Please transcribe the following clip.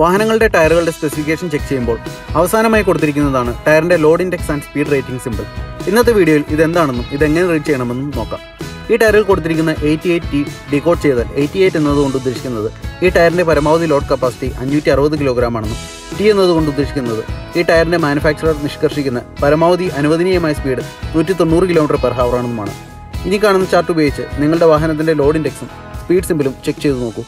വാഹനങ്ങളുടെ ടയറുകളുടെ specification check ചെയ്യുമ്പോൾ അവസാനമായി കൊടുത്തിരിക്കുന്നതാണ് ടയറിന്റെ load index and speed rating simple ഇന്നത്തെ വീഡിയോയിൽ ഇതെന്താണെന്നും ഇതെങ്ങനെ റീഡ് ചെയ്യണമെന്നും നോക്കാം. ഈ ടയറിൽ കൊടുത്തിരിക്കുന്ന എയ്റ്റി എയ്റ്റ് ടി ഡിക്കോഡ് ചെയ്താൽ എയ്റ്റി എയ്റ്റ് എന്നതുകൊണ്ട് ഉദ്ദേശിക്കുന്നത് ഈ ടയറിന്റെ പരമാവധി ലോഡ് കപ്പാസിറ്റി അഞ്ഞൂറ്റി അറുപത് കിലോഗ്രാം ആണെന്നും ടി എന്നതുകൊണ്ട് ഉദ്ദേശിക്കുന്നത് ഈ ടയറിന്റെ മാനുഫാക്ചറർ നിഷ്കർഷിക്കുന്ന പരമാവധി അനുവദനീയമായ സ്പീഡ് നൂറ്റി തൊണ്ണൂറ് കിലോമീറ്റർ പെർ ഹവർ ആണെന്നുമാണ്. ഇനി കാണുന്ന ചാർട്ട് ഉപയോഗിച്ച് നിങ്ങളുടെ വാഹനത്തിന്റെ ലോഡ് ഇൻഡെക്സും സ്പീഡ് സിമ്പിളും ചെക്ക് ചെയ്ത് നോക്കൂ.